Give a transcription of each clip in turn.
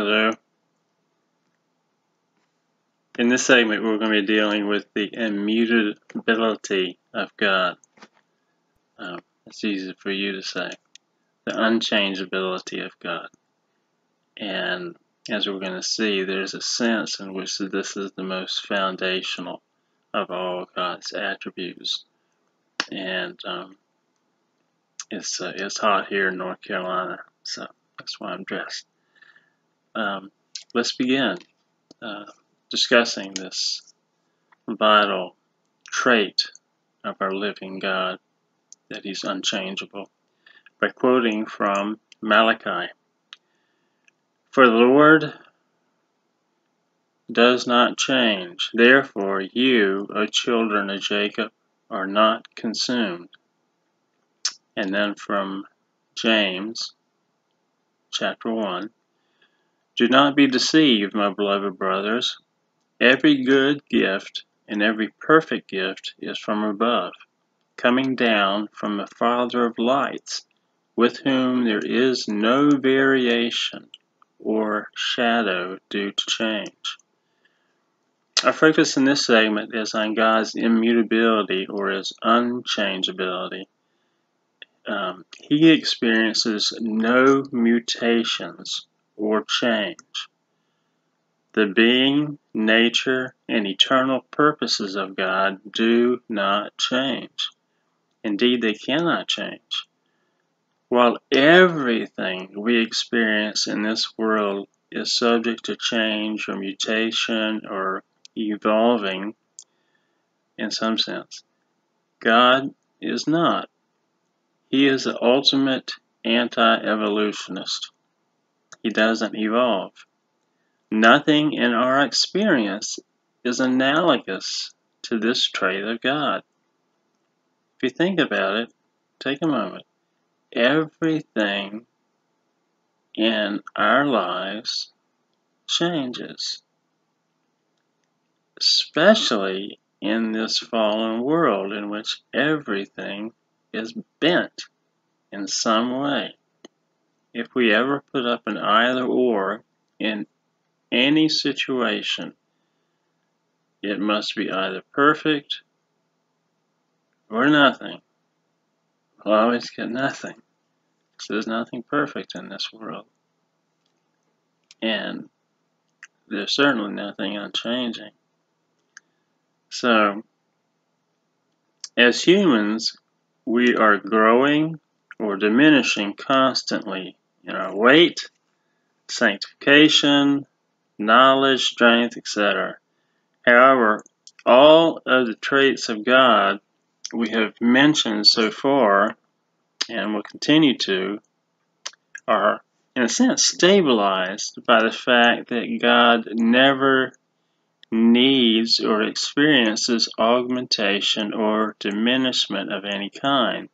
Hello. In this segment, we're going to be dealing with the immutability of God. Um, it's easy for you to say. The unchangeability of God. And as we're going to see, there's a sense in which this is the most foundational of all God's attributes. And um, it's uh, it's hot here in North Carolina, so that's why I'm dressed. Um, let's begin uh, discussing this vital trait of our living God, that He's unchangeable, by quoting from Malachi. For the Lord does not change, therefore you, O children of Jacob, are not consumed. And then from James chapter 1 Do not be deceived, my beloved brothers. Every good gift and every perfect gift is from above, coming down from the Father of lights, with whom there is no variation or shadow due to change. Our focus in this segment is on God's immutability or his unchangeability um, he experiences no mutations or change. The being, nature, and eternal purposes of God do not change. Indeed, they cannot change. While everything we experience in this world is subject to change or mutation or evolving in some sense, God is not. He is the ultimate anti-evolutionist. He doesn't evolve. Nothing in our experience is analogous to this trait of God. If you think about it, take a moment. Everything in our lives changes, especially in this fallen world in which everything is bent in some way. If we ever put up an either or in any situation, it must be either perfect or nothing. We'll always get nothing. Because there's nothing perfect in this world. And there's certainly nothing unchanging. So, as humans, we are growing or diminishing constantly in our weight, sanctification, knowledge, strength, etc. However, all of the traits of God we have mentioned so far, and will continue to, are in a sense stabilized by the fact that God never needs or experiences augmentation or diminishment of any kind.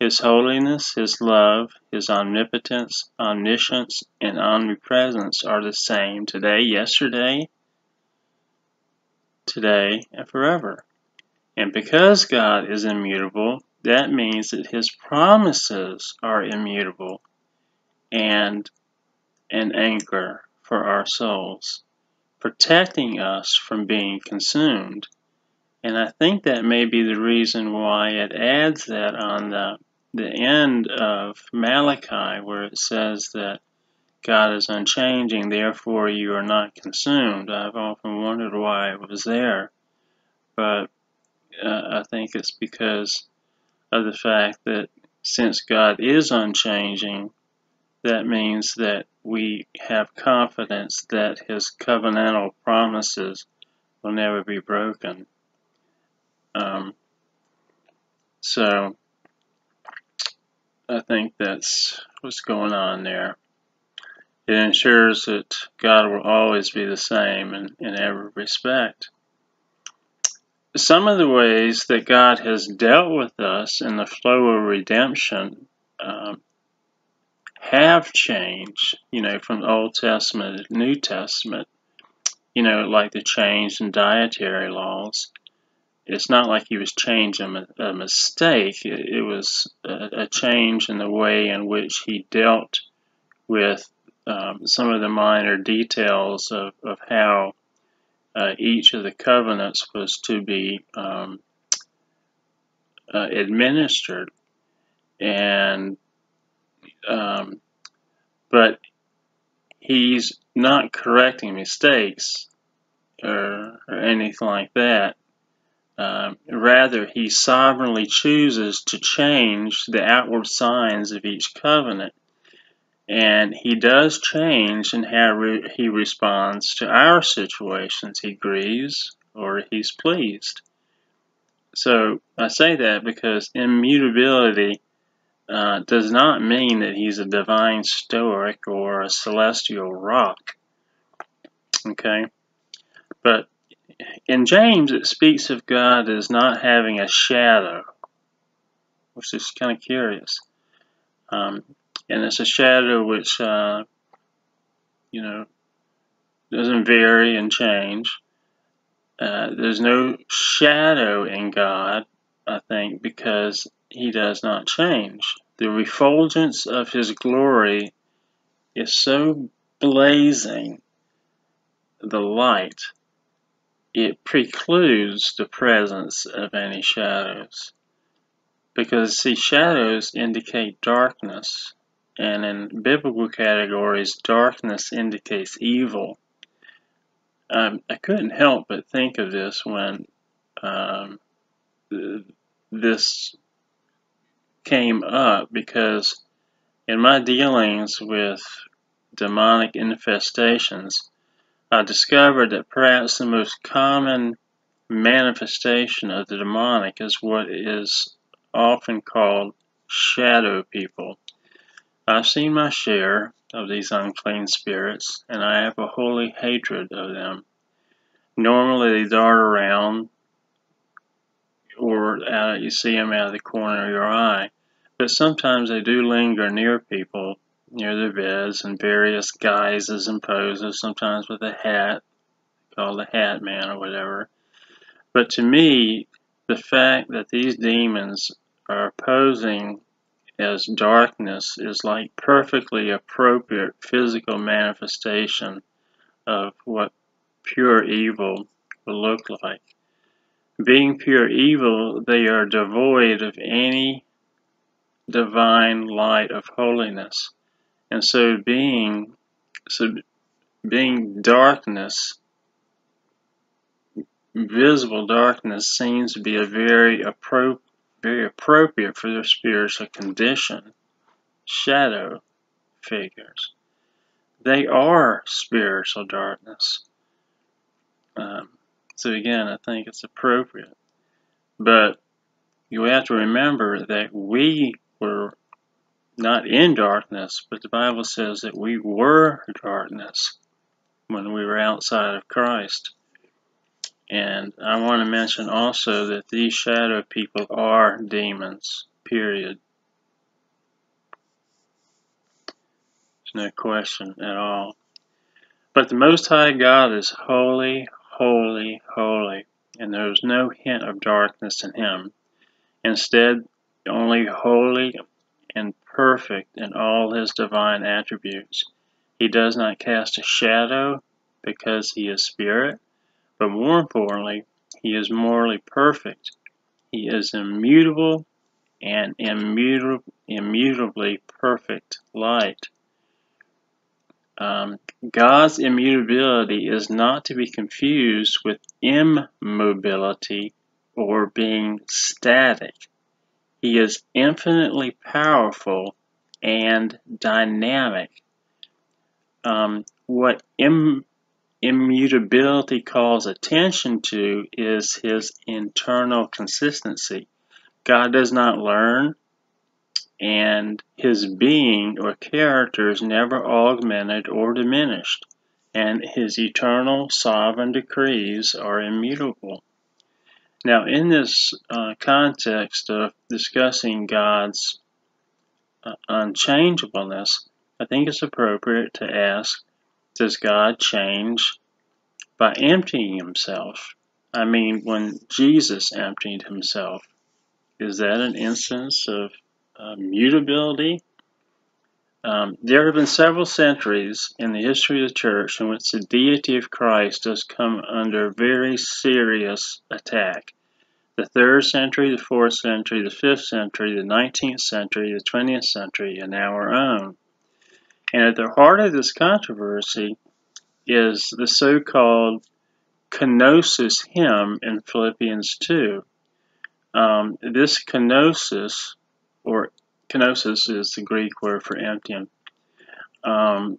His holiness, His love, His omnipotence, omniscience, and omnipresence are the same today, yesterday, today, and forever. And because God is immutable, that means that His promises are immutable and an anchor for our souls protecting us from being consumed. And I think that may be the reason why it adds that on the, the end of Malachi, where it says that God is unchanging, therefore you are not consumed. I've often wondered why it was there, but uh, I think it's because of the fact that since God is unchanging, that means that we have confidence that his covenantal promises will never be broken. Um, so I think that's what's going on there. It ensures that God will always be the same in, in every respect. Some of the ways that God has dealt with us in the flow of redemption um, have changed, you know, from Old Testament to New Testament, you know, like the change in dietary laws. It's not like he was changing a, a mistake, it, it was a, a, change in the way in which he dealt with um, some of the minor details of, of how uh, each of the covenants was to be um, uh, administered. And, um, but he's not correcting mistakes or, or anything like that. Um, rather, he sovereignly chooses to change the outward signs of each covenant. And he does change in how re he responds to our situations. He grieves or he's pleased. So I say that because immutability uh, does not mean that he's a divine stoic or a celestial rock. Okay? But in James, it speaks of God as not having a shadow, which is kind of curious. Um, and it's a shadow which, uh, you know, doesn't vary and change. Uh, there's no shadow in God, I think, because he does not change. The refulgence of his glory is so blazing, the light, it precludes the presence of any shadows. Because, see, shadows indicate darkness, and in biblical categories, darkness indicates evil. Um, I couldn't help but think of this when um, this came up because in my dealings with demonic infestations, I discovered that perhaps the most common manifestation of the demonic is what is often called shadow people. I've seen my share of these unclean spirits, and I have a holy hatred of them. Normally, they dart around, or uh, you see them out of the corner of your eye, but sometimes they do linger near people, near their beds, in various guises and poses, sometimes with a hat, called the Hat Man or whatever. But to me, the fact that these demons are posing as darkness is like perfectly appropriate physical manifestation of what pure evil will look like. Being pure evil, they are devoid of any divine light of holiness. And so being so being darkness, visible darkness seems to be a very appropriate very appropriate for their spiritual condition. Shadow figures. They are spiritual darkness. Um, so again, I think it's appropriate. But you have to remember that we were not in darkness, but the Bible says that we were darkness when we were outside of Christ. And I want to mention also that these shadow people are demons, period. There's no question at all. But the Most High God is holy, holy, holy, and there is no hint of darkness in him. Instead, only holy and perfect in all his divine attributes. He does not cast a shadow because he is spirit but more importantly, he is morally perfect. He is immutable and immutab immutably perfect light. Um, God's immutability is not to be confused with immobility or being static. He is infinitely powerful and dynamic. Um, what Im immutability calls attention to is his internal consistency. God does not learn, and his being or character is never augmented or diminished, and his eternal sovereign decrees are immutable. Now, in this uh, context of discussing God's uh, unchangeableness, I think it's appropriate to ask does God change by emptying himself? I mean, when Jesus emptied himself, is that an instance of uh, mutability? Um, there have been several centuries in the history of the church in which the deity of Christ has come under very serious attack. The third century, the fourth century, the fifth century, the 19th century, the 20th century, and our own. And at the heart of this controversy is the so called kenosis hymn in Philippians 2. Um, this kenosis, or kenosis is the Greek word for emptying, um,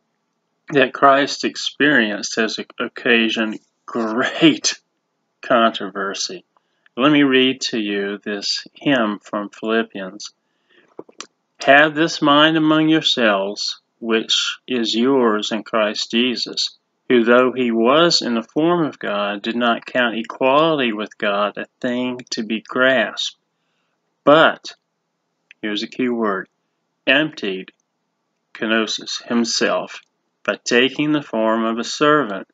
that Christ experienced has occasioned great controversy. Let me read to you this hymn from Philippians. Have this mind among yourselves, which is yours in Christ Jesus, who, though he was in the form of God, did not count equality with God a thing to be grasped, but here's a key word, emptied, kenosis, himself, by taking the form of a servant,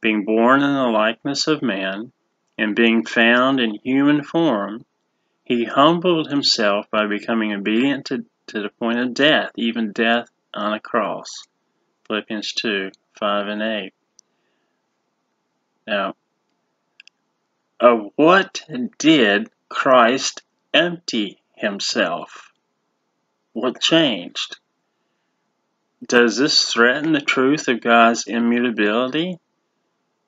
being born in the likeness of man, and being found in human form, he humbled himself by becoming obedient to, to the point of death, even death on a cross. Philippians 2 5 and 8. Now, of what did Christ empty himself? What changed? Does this threaten the truth of God's immutability?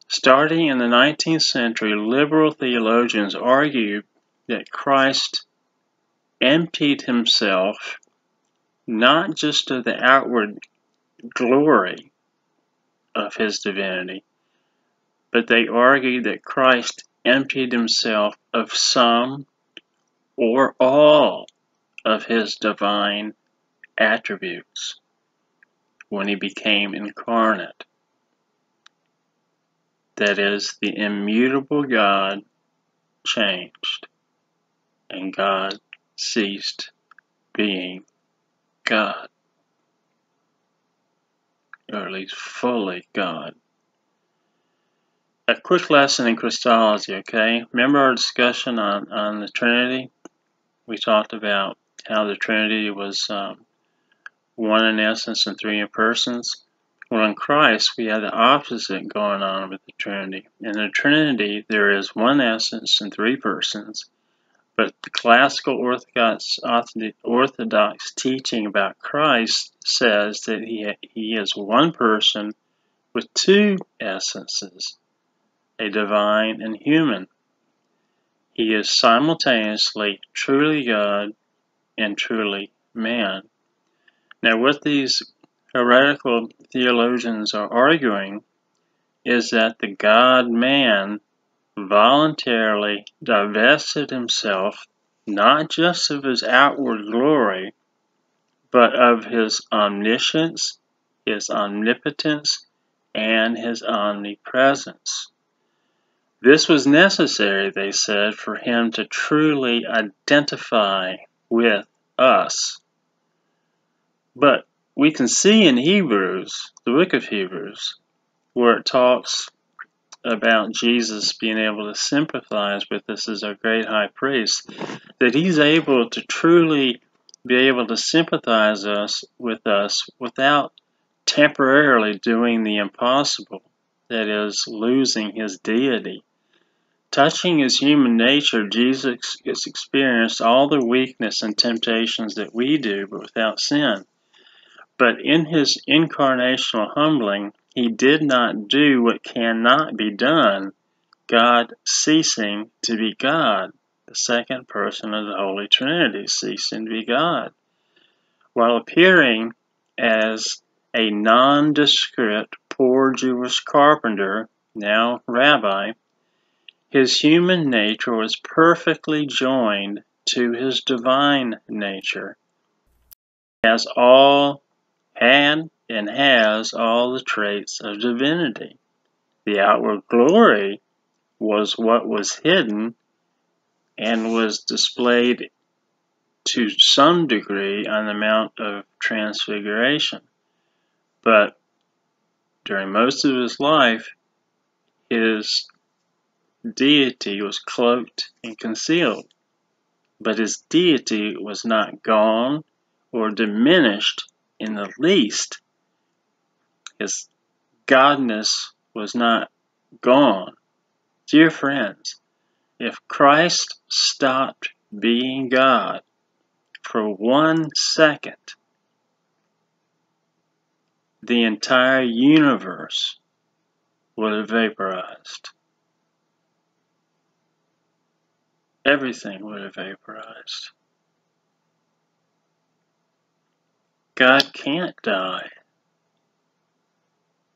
Starting in the 19th century, liberal theologians argued that Christ emptied himself not just of the outward glory of his divinity, but they argued that Christ emptied himself of some or all of his divine attributes when he became incarnate. That is, the immutable God changed and God ceased being God, or at least fully God. A quick lesson in Christology, okay? Remember our discussion on, on the Trinity? We talked about how the Trinity was um, one in essence and three in persons. Well, in Christ, we have the opposite going on with the Trinity. In the Trinity, there is one essence and three persons, but the classical Orthodox, Orthodox teaching about Christ says that he, he is one person with two essences, a divine and human. He is simultaneously truly God and truly man. Now, what these heretical theologians are arguing is that the God man voluntarily divested himself not just of his outward glory, but of his omniscience, his omnipotence, and his omnipresence. This was necessary, they said, for him to truly identify with us. But we can see in Hebrews, the book of Hebrews, where it talks about Jesus being able to sympathize with us as our great high priest, that he's able to truly be able to sympathize us with us without temporarily doing the impossible, that is, losing his deity. Touching his human nature, Jesus has experienced all the weakness and temptations that we do, but without sin. But in his incarnational humbling, he did not do what cannot be done, God ceasing to be God, the second person of the Holy Trinity ceasing to be God, while appearing as a nondescript poor Jewish carpenter, now rabbi, his human nature was perfectly joined to his divine nature. As all had and has all the traits of divinity. The outward glory was what was hidden and was displayed to some degree on the Mount of Transfiguration. But during most of his life, his deity was cloaked and concealed, but his deity was not gone or diminished in the least. His godness was not gone. Dear friends, if Christ stopped being God for one second, the entire universe would have vaporized. Everything would have vaporized. God can't die.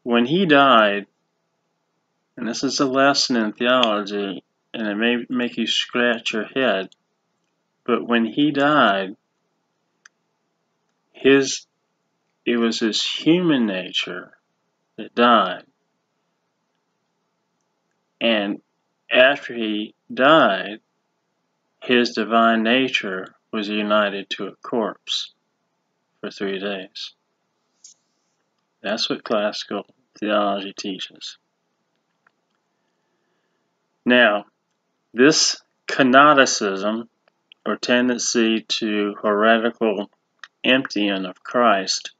When he died, and this is a lesson in theology, and it may make you scratch your head, but when he died, his it was his human nature that died. And after he died, his divine nature was united to a corpse for three days. That's what classical theology teaches. Now, this kenoticism, or tendency to heretical emptying of Christ,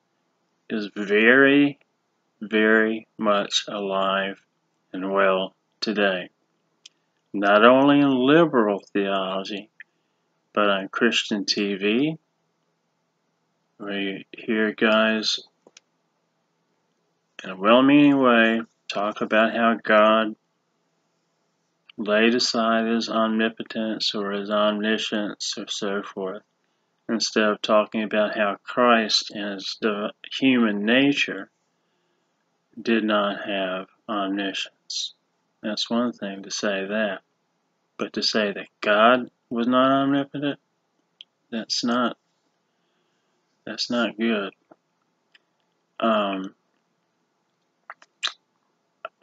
is very, very much alive and well today. Not only in liberal theology, but on Christian TV, where you hear guys in a well meaning way talk about how God laid aside his omnipotence or his omniscience or so forth, instead of talking about how Christ in his human nature did not have omniscience. That's one thing to say that. But to say that God was not omnipotent, that's not that's not good. Um,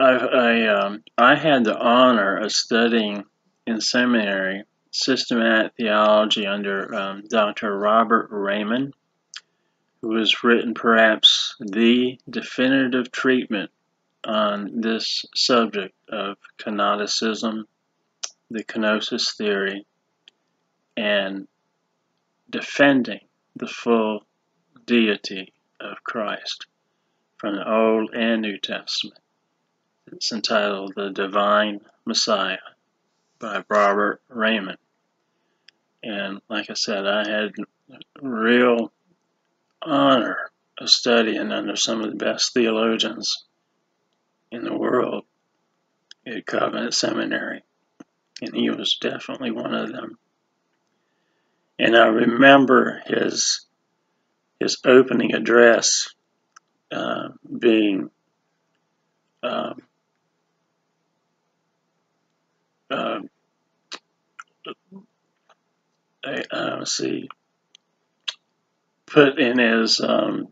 I I, um, I had the honor of studying in seminary systematic theology under um, Dr. Robert Reymond, who has written perhaps the definitive treatment on this subject of kenoticism, the kenosis theory, and defending the full deity of Christ from the Old and New Testament. It's entitled The Divine Messiah by Robert Reymond. And like I said, I had real honor of studying under some of the best theologians in the world at Covenant Seminary. And he was definitely one of them. And I remember his his opening address uh, being uh, uh, let's see, put in his um,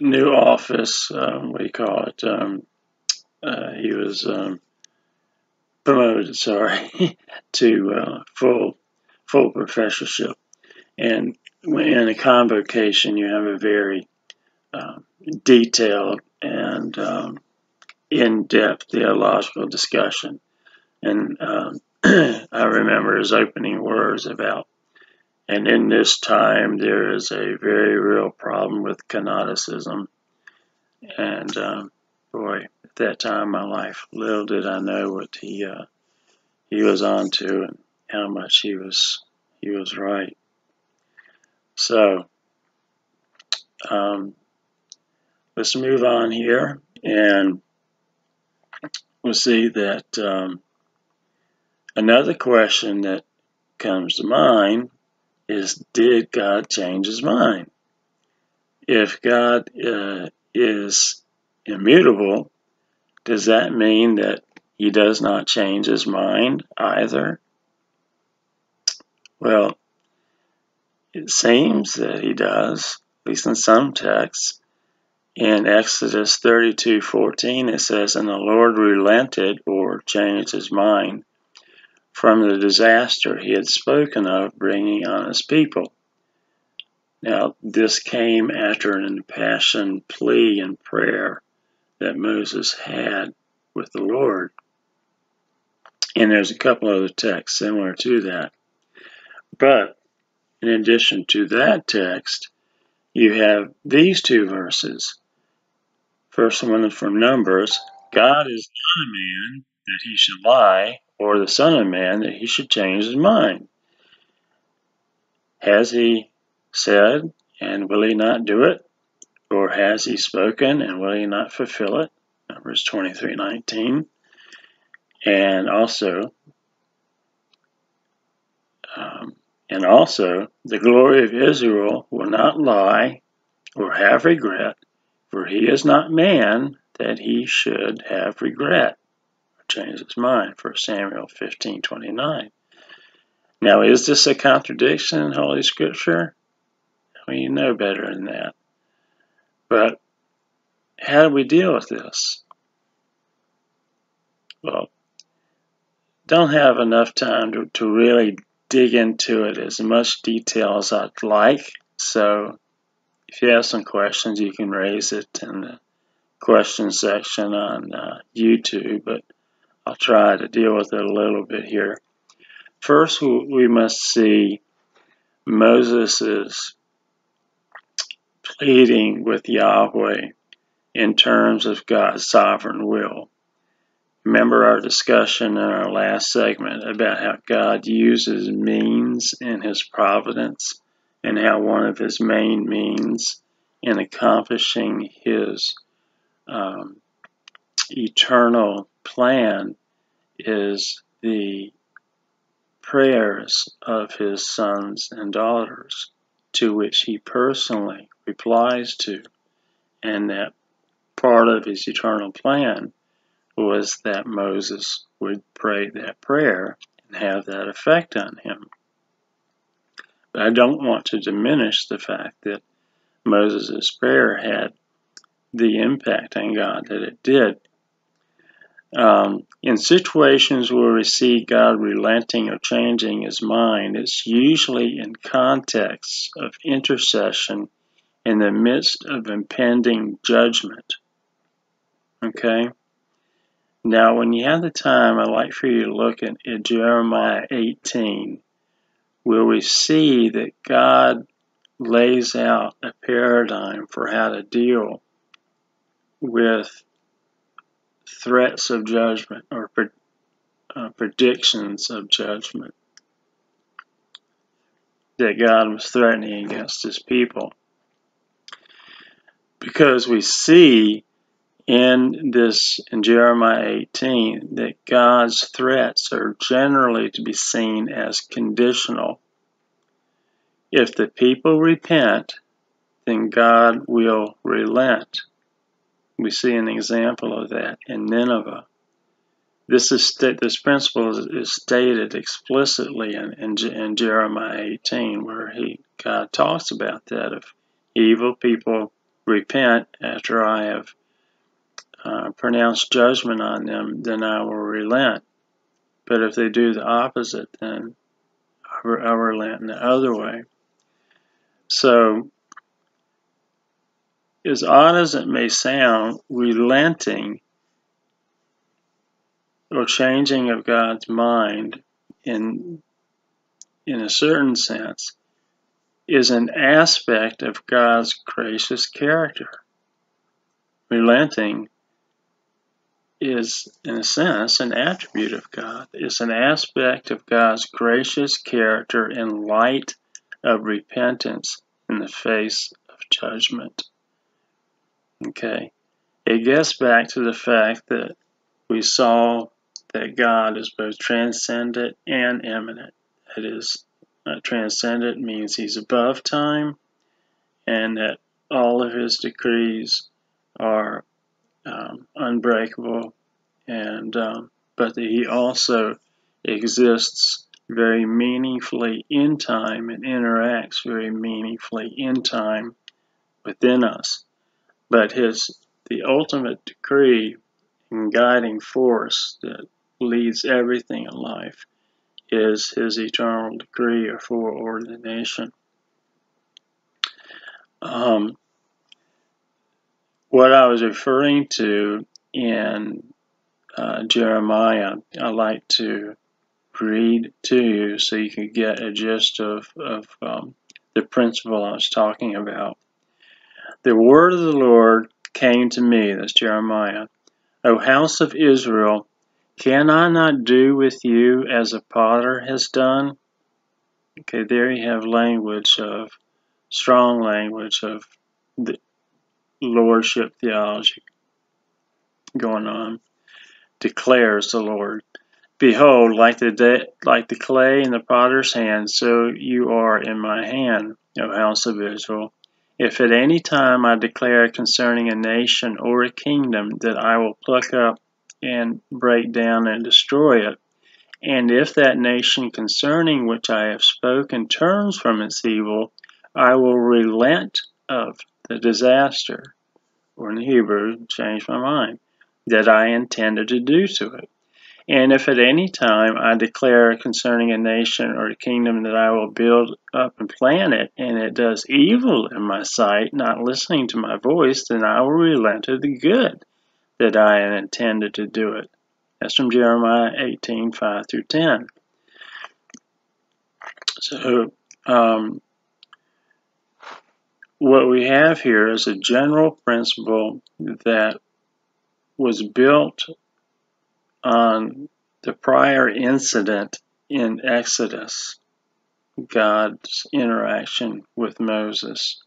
new office. Um, we call it. Um, uh, he was um, promoted, sorry, to uh, full full professorship. And in a convocation, you have a very uh, detailed and um, in-depth theological discussion. And um, I remember his opening words about, and in this time there is a very real problem with kenoticism. And um, boy, at that time in my life, little did I know what he uh, he was on to and how much he was he was right. So um, let's move on here and we'll see that um, another question that comes to mind is did God change his mind? If God uh, is immutable, does that mean that he does not change his mind either? Well, it seems that he does, at least in some texts. In Exodus 32:14 it says, "And the Lord relented or changed his mind from the disaster he had spoken of bringing on his people." Now, this came after an impassioned plea and prayer that Moses had with the Lord. And there's a couple other texts similar to that. But in addition to that text, you have these two verses. First one from Numbers. God is not a man that he should lie, or the Son of Man that he should change his mind. Has he said, and will he not do it? Or has he spoken, and will he not fulfill it? Numbers 23:19. And also, um, and also, the glory of Israel will not lie or have regret, for he is not man that he should have regret or change his mind. 1 Samuel 15:29. Now, is this a contradiction in Holy Scripture? Well, you know better than that. But how do we deal with this? Well, don't have enough time to, to really dig into it as much detail as I'd like. So if you have some questions, you can raise it in the question section on uh, YouTube, but I'll try to deal with it a little bit here. First, we must see Moses' pleading with Yahweh in terms of God's sovereign will. Remember our discussion in our last segment about how God uses means in His providence and how one of His main means in accomplishing His um, eternal plan is the prayers of His sons and daughters, to which He personally replies to, and that part of His eternal plan was that Moses would pray that prayer and have that effect on him. But I don't want to diminish the fact that Moses' prayer had the impact on God that it did. Um, in situations where we see God relenting or changing his mind, it's usually in contexts of intercession in the midst of impending judgment. Okay? Now, when you have the time, I'd like for you to look at, at Jeremiah 18, where we see that God lays out a paradigm for how to deal with threats of judgment or uh, predictions of judgment that God was threatening against his people. Because we see in this in Jeremiah 18 that God's threats are generally to be seen as conditional. If the people repent, then God will relent. We see an example of that in Nineveh. This is this principle is, is stated explicitly in, in, in Jeremiah 18, where he God talks about that if evil people repent after I have uh, pronounce judgment on them, then I will relent. But if they do the opposite, then I will relent in the other way. So, as odd as it may sound, relenting or changing of God's mind in in a certain sense is an aspect of God's gracious character. Relenting is, in a sense, an attribute of God. It's an aspect of God's gracious character in light of repentance in the face of judgment. Okay. It gets back to the fact that we saw that God is both transcendent and immanent. That is, uh, transcendent means he's above time, and that all of his decrees are um, unbreakable, and um, but he also exists very meaningfully in time and interacts very meaningfully in time within us. But his the ultimate decree and guiding force that leads everything in life is his eternal decree or foreordination. Um, what I was referring to in uh, Jeremiah, I like to read to you so you can get a gist of, of um, the principle I was talking about. The word of the Lord came to me, that's Jeremiah. O house of Israel, can I not do with you as a potter has done? Okay, there you have language of, strong language of the lordship theology going on. Declares the Lord. Behold, like the de- like the clay in the potter's hand, so you are in my hand, O house of Israel. If at any time I declare concerning a nation or a kingdom that I will pluck up and break down and destroy it, and if that nation concerning which I have spoken turns from its evil, I will relent of the disaster, or in Hebrew, change my mind, that I intended to do to it. And if at any time I declare concerning a nation or a kingdom that I will build up and plant it, and it does evil in my sight, not listening to my voice, then I will relent of the good that I had intended to do it. That's from Jeremiah 18, 5 through 10. So, um, what we have here is a general principle that was built on the prior incident in Exodus, God's interaction with Moses.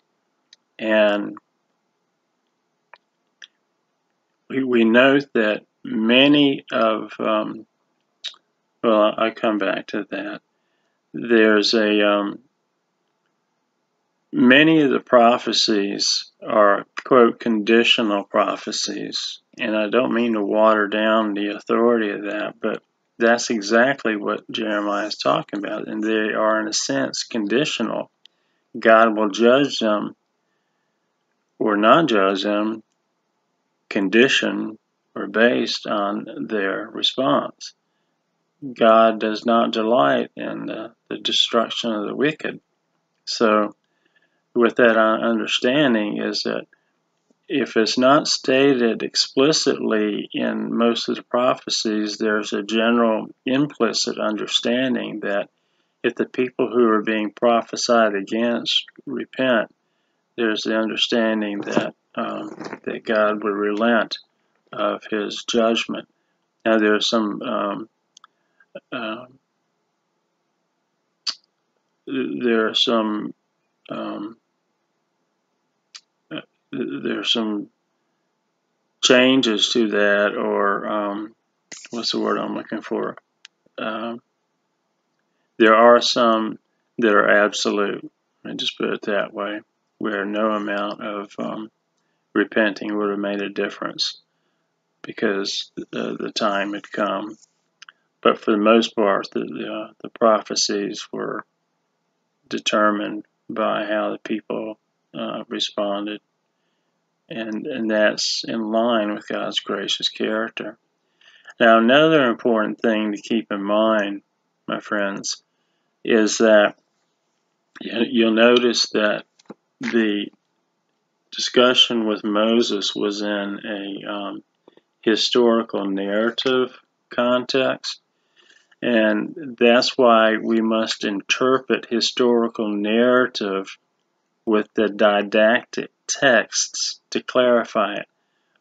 And we, we note that many of, um, well, I'll come back to that. There's a, um, many of the prophecies are, quote, conditional prophecies. And I don't mean to water down the authority of that, but that's exactly what Jeremiah is talking about. And they are, in a sense, conditional. God will judge them or not judge them, condition or based on their response. God does not delight in the, the destruction of the wicked. So, with that understanding, is that if it's not stated explicitly in most of the prophecies, there's a general implicit understanding that if the people who are being prophesied against repent, there's the understanding that um, that God would relent of His judgment. Now, there's some um, uh, there are some um, there are some changes to that, or um, what's the word I'm looking for? Um, there are some that are absolute, and just put it that way, where no amount of um, repenting would have made a difference because the, the time had come. But for the most part, the, the, uh, the prophecies were determined by how the people uh, responded and, and that's in line with God's gracious character. Now, another important thing to keep in mind, my friends, is that you'll notice that the discussion with Moses was in a um, historical narrative context. And that's why we must interpret historical narrative with the didactic texts to clarify it.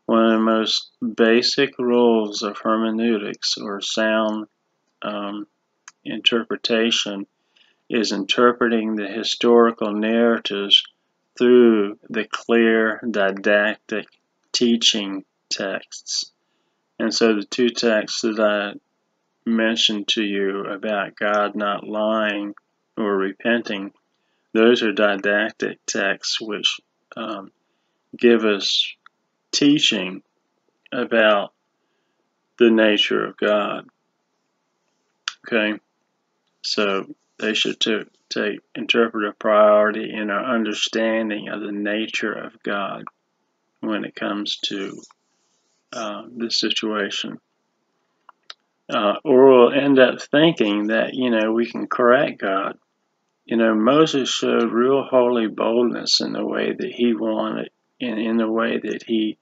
One of the most basic rules of hermeneutics or sound um, interpretation is interpreting the historical narratives through the clear didactic teaching texts. And so the two texts that I mentioned to you about God not lying or repenting, those are didactic texts which um, give us teaching about the nature of God. Okay, so they should t- take interpretive priority in our understanding of the nature of God when it comes to uh, this situation. Uh, or we'll end up thinking that, you know, we can correct God. You know, Moses showed real holy boldness in the way that he wanted, in, in the way that he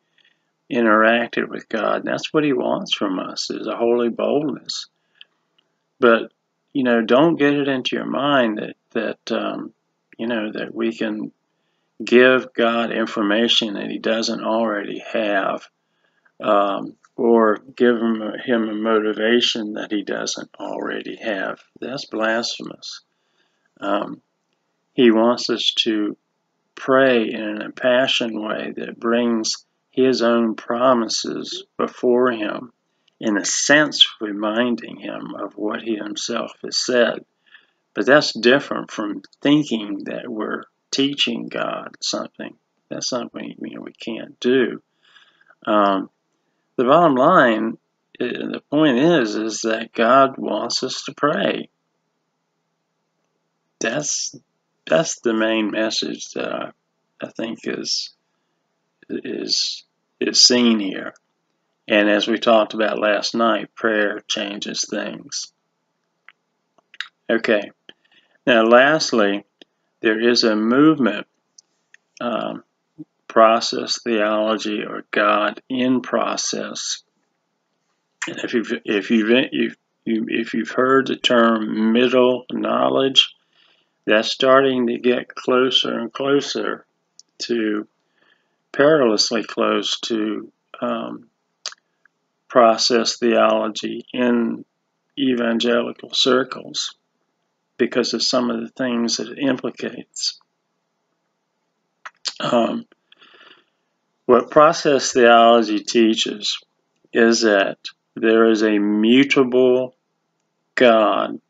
interacted with God. And that's what he wants from us is a holy boldness. But, you know, don't get it into your mind that, that um, you know, that we can give God information that he doesn't already have, um, or give him, him a motivation that he doesn't already have. That's blasphemous. Um, he wants us to pray in an impassioned way that brings his own promises before him, in a sense, reminding him of what he himself has said. But that's different from thinking that we're teaching God something. That's something you know, we can't do. Um, the bottom line, uh, the point is, is that God wants us to pray. That's that's the main message that I, I think is is is seen here. And as we talked about last night, prayer changes things. Okay. Now, lastly, there is a movement, um, process theology or God in process. And if you've if you've, if you if you've heard the term middle knowledge, that's starting to get closer and closer to perilously close to um, process theology in evangelical circles because of some of the things that it implicates. Um, what process theology teaches is that there is a mutable God,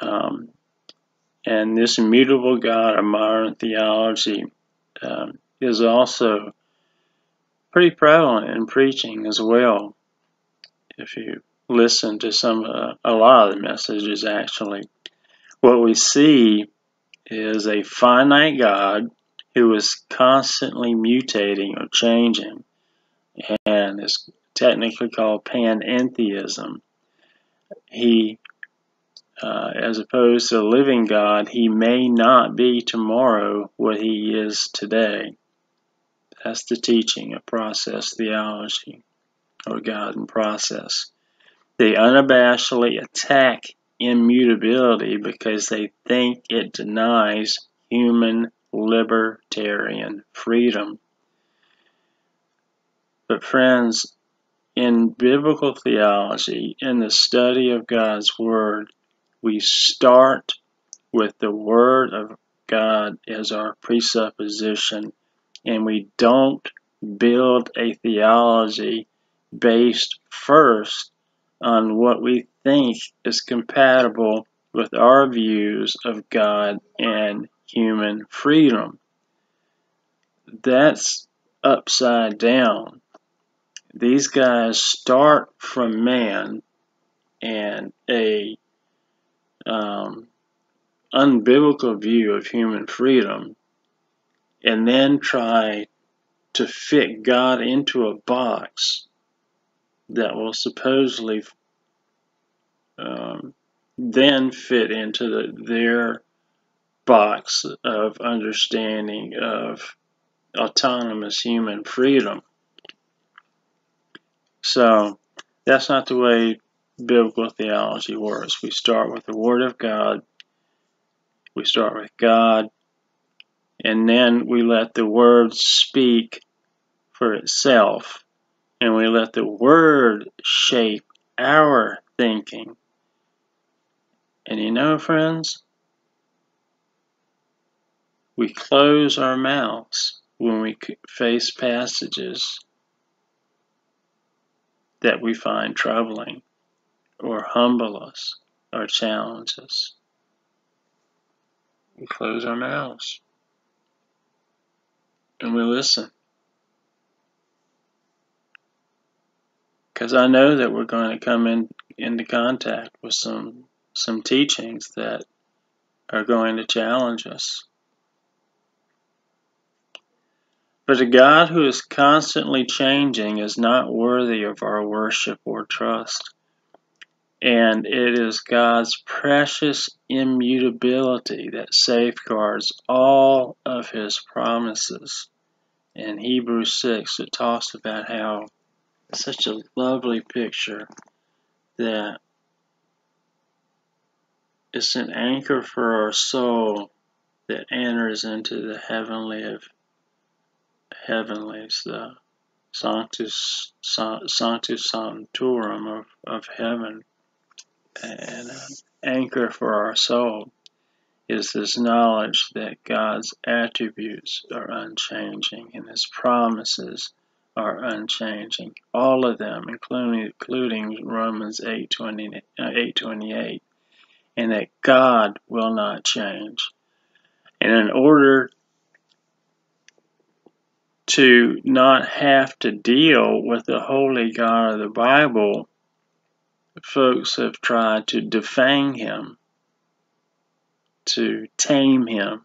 um, and this mutable God of modern theology um, is also pretty prevalent in preaching as well. If you listen to some, uh, a lot of the messages, actually, what we see is a finite God who is constantly mutating or changing, and is technically called panentheism. He, uh, as opposed to the living God, he may not be tomorrow what he is today. That's the teaching of process theology, or God in process. They unabashedly attack immutability because they think it denies human libertarian freedom. But, friends, in biblical theology, in the study of God's Word, we start with the Word of God as our presupposition, and we don't build a theology based first on what we think is compatible with our views of God and human freedom. That's upside down. These guys start from man and a um, unbiblical view of human freedom, and then try to fit God into a box that will supposedly um, then fit into the, their box of understanding of autonomous human freedom. So that's not the way biblical theology works. We start with the Word of God, we start with God, and then we let the Word speak for itself, and we let the Word shape our thinking. And you know, friends, we close our mouths when we face passages that we find troubling or humble us or challenge us. We close our mouths and we listen. Because I know that we're going to come in into contact with some some teachings that are going to challenge us. But a God who is constantly changing is not worthy of our worship or trust. And it is God's precious immutability that safeguards all of his promises. In Hebrews 6, it talks about how such a lovely picture that it's an anchor for our soul that enters into the heavenly of heavenlies, the sanctus, sanctus sanctorum of, of heaven, and an anchor for our soul is this knowledge that God's attributes are unchanging and His promises are unchanging. All of them, including, including Romans 8:28, 8, uh, and that God will not change. And in order to not have to deal with the holy God of the Bible, folks have tried to defang him, to tame him.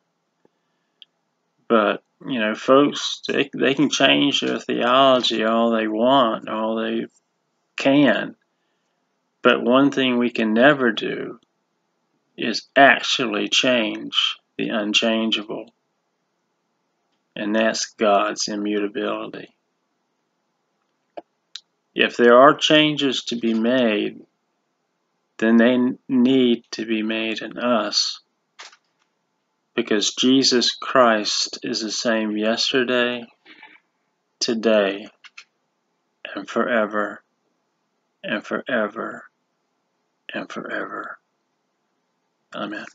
But, you know, folks, they, they can change their theology all they want, all they can. But one thing we can never do is actually change the unchangeable and that's God's immutability. If there are changes to be made, then they need to be made in us because Jesus Christ is the same yesterday, today, and forever, and forever, and forever. Amen.